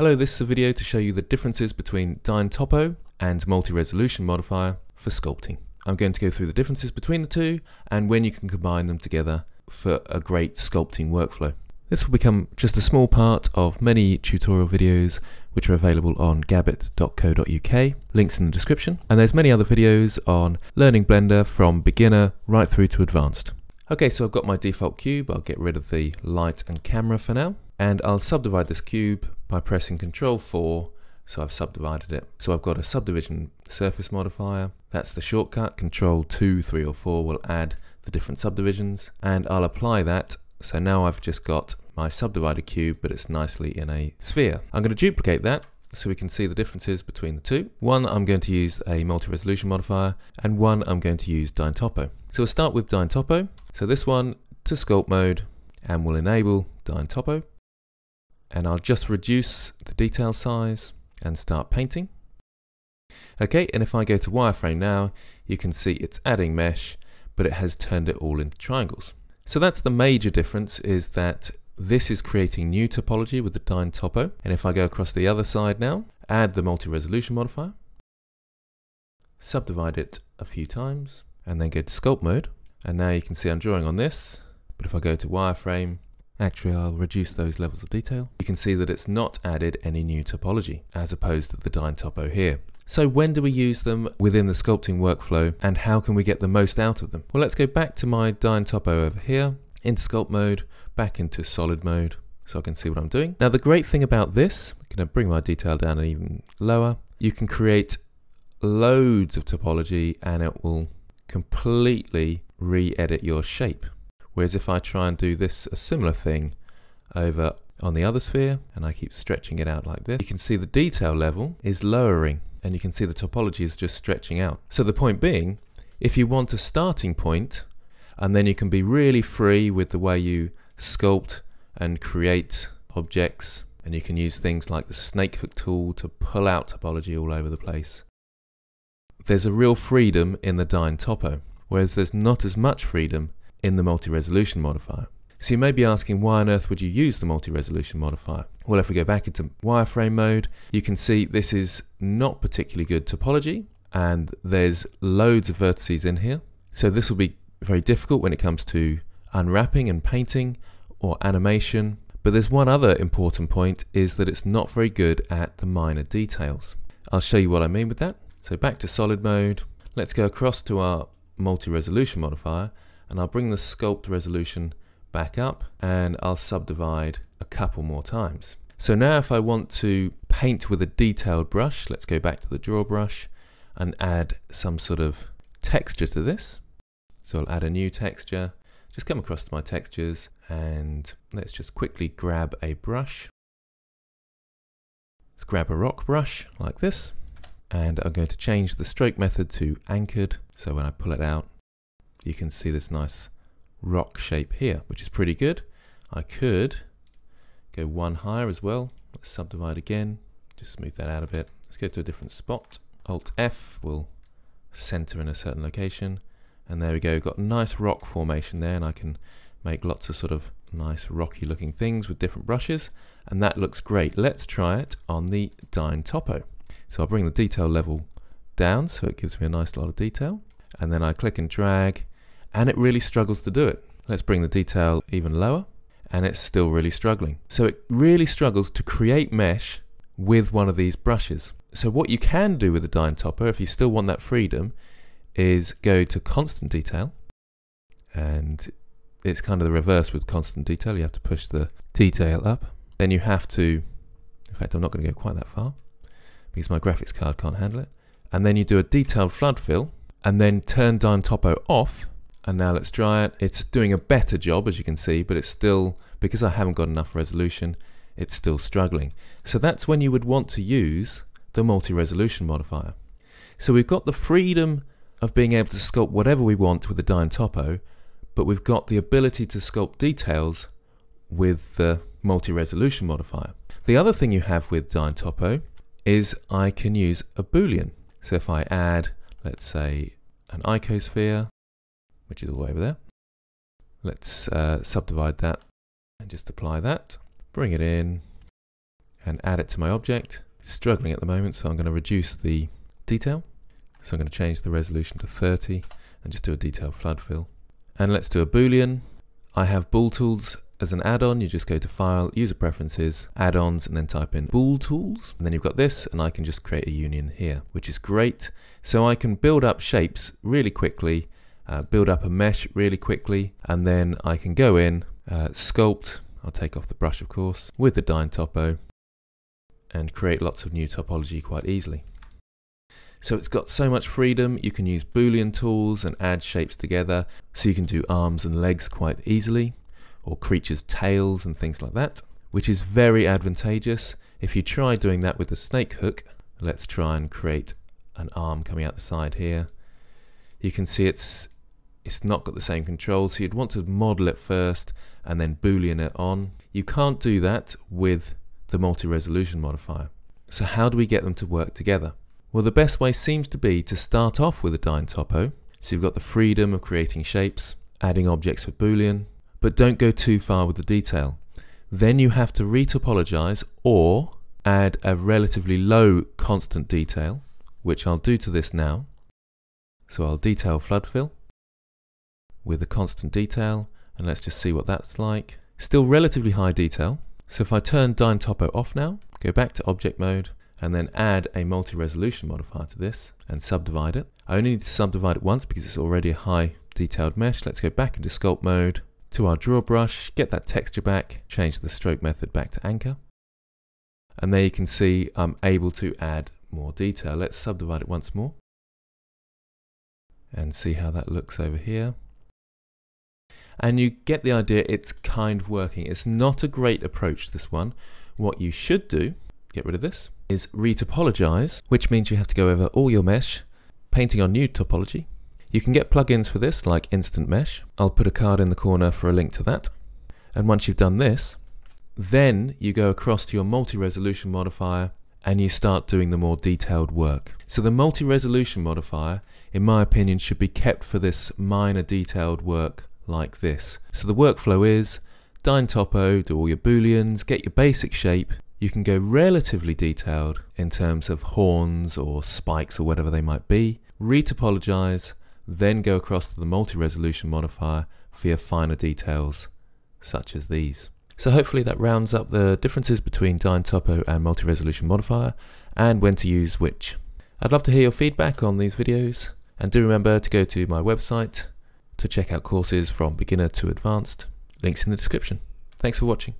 Hello, this is a video to show you the differences between Dyntopo and multi-resolution modifier for sculpting. I'm going to go through the differences between the two and when you can combine them together for a great sculpting workflow. This will become just a small part of many tutorial videos which are available on gabbitt.co.uk, links in the description, and there's many other videos on learning Blender from beginner right through to advanced. Okay, so I've got my default cube, I'll get rid of the light and camera for now, and I'll subdivide this cube by pressing Ctrl 4 so I've subdivided it. So I've got a subdivision surface modifier. That's the shortcut. Control 2, 3 or 4 will add the different subdivisions and I'll apply that. So now I've just got my subdivided cube but it's nicely in a sphere. I'm going to duplicate that so we can see the differences between the two. One I'm going to use a multi-resolution modifier and one I'm going to use Dyntopo. So we'll start with Dyntopo. So this one to sculpt mode and we'll enable Dyntopo and I'll just reduce the detail size and start painting. Okay, and if I go to wireframe now, you can see it's adding mesh, but it has turned it all into triangles. So that's the major difference is that this is creating new topology with the Dyntopo. And if I go across the other side now, add the multi-resolution modifier, subdivide it a few times, and then go to sculpt mode. And now you can see I'm drawing on this, but if I go to wireframe, Actually, I'll reduce those levels of detail. You can see that it's not added any new topology, as opposed to the Dyntopo here. So when do we use them within the sculpting workflow and how can we get the most out of them? Well, let's go back to my Dyntopo over here, into sculpt mode, back into solid mode, so I can see what I'm doing. Now the great thing about this, I'm to bring my detail down even lower, you can create loads of topology and it will completely re-edit your shape. Whereas if I try and do this, a similar thing over on the other sphere, and I keep stretching it out like this, you can see the detail level is lowering, and you can see the topology is just stretching out. So the point being, if you want a starting point, and then you can be really free with the way you sculpt and create objects, and you can use things like the snake hook tool to pull out topology all over the place. There's a real freedom in the Dyntopo, whereas there's not as much freedom in the multi-resolution modifier. So you may be asking why on earth would you use the multi-resolution modifier? Well, if we go back into wireframe mode, you can see this is not particularly good topology and there's loads of vertices in here. So this will be very difficult when it comes to unwrapping and painting or animation. But there's one other important point is that it's not very good at the minor details. I'll show you what I mean with that. So back to solid mode. Let's go across to our multi-resolution modifier and I'll bring the sculpt resolution back up and I'll subdivide a couple more times. So now if I want to paint with a detailed brush, let's go back to the draw brush and add some sort of texture to this. So I'll add a new texture, just come across to my textures and let's just quickly grab a brush. Let's grab a rock brush like this and I'm going to change the stroke method to anchored so when I pull it out you can see this nice rock shape here, which is pretty good. I could go one higher as well. Let's subdivide again, just smooth that out a bit. Let's go to a different spot. Alt F will center in a certain location. And there we go, got nice rock formation there and I can make lots of sort of nice rocky looking things with different brushes. And that looks great. Let's try it on the Dyntopo. So I'll bring the detail level down so it gives me a nice lot of detail. And then I click and drag and it really struggles to do it. Let's bring the detail even lower and it's still really struggling. So it really struggles to create mesh with one of these brushes. So what you can do with the Dyntopo, if you still want that freedom, is go to constant detail and it's kind of the reverse with constant detail. You have to push the detail up. Then you have to, in fact, I'm not going to go quite that far because my graphics card can't handle it. And then you do a detailed flood fill and then turn Dyntopo off and now let's try it. It's doing a better job as you can see, but it's still, because I haven't got enough resolution, it's still struggling. So that's when you would want to use the multi-resolution modifier. So we've got the freedom of being able to sculpt whatever we want with the Dyntopo, but we've got the ability to sculpt details with the multi-resolution modifier. The other thing you have with Dyntopo is I can use a boolean. So if I add, let's say, an icosphere, which is all over there. Let's uh, subdivide that and just apply that. Bring it in. and add it to my object. It's struggling at the moment, so I'm going to reduce the detail. So I'm going to change the resolution to 30 and just do a detail flood fill. And let's do a boolean. I have Bool Tools as an add-on. You just go to File, User Preferences, Add-ons, and then type in Bool Tools. And then you've got this, and I can just create a union here, which is great. So I can build up shapes really quickly, uh, build up a mesh really quickly, and then I can go in, uh, sculpt, I'll take off the brush of course, with the Dyntopo, and create lots of new topology quite easily. So it's got so much freedom, you can use boolean tools and add shapes together, so you can do arms and legs quite easily, or creatures' tails and things like that, which is very advantageous. If you try doing that with the snake hook, let's try and create an arm coming out the side here. You can see it's it's not got the same control, so you'd want to model it first and then boolean it on. You can't do that with the multi-resolution modifier. So how do we get them to work together? Well, the best way seems to be to start off with a Dyntopo. So you've got the freedom of creating shapes, adding objects with Boolean, but don't go too far with the detail. Then you have to retopologize or add a relatively low constant detail, which I'll do to this now. So I'll detail flood fill with a constant detail, and let's just see what that's like. Still relatively high detail. So if I turn Dyntopo off now, go back to object mode, and then add a multi-resolution modifier to this and subdivide it. I only need to subdivide it once because it's already a high detailed mesh. Let's go back into sculpt mode to our draw brush, get that texture back, change the stroke method back to anchor. And there you can see I'm able to add more detail. Let's subdivide it once more and see how that looks over here. And you get the idea, it's kind of working. It's not a great approach, this one. What you should do get rid of this, is retopologize, which means you have to go over all your mesh, painting on new topology. You can get plugins for this, like Instant Mesh. I'll put a card in the corner for a link to that. And once you've done this, then you go across to your multi-resolution modifier and you start doing the more detailed work. So the multi-resolution modifier, in my opinion, should be kept for this minor detailed work like this. So the workflow is Dyntopo, do all your booleans, get your basic shape, you can go relatively detailed in terms of horns or spikes or whatever they might be, retopologize, then go across to the multi-resolution modifier for your finer details such as these. So hopefully that rounds up the differences between Dyntopo and multi-resolution modifier and when to use which. I'd love to hear your feedback on these videos and do remember to go to my website to check out courses from beginner to advanced. Links in the description. Thanks for watching.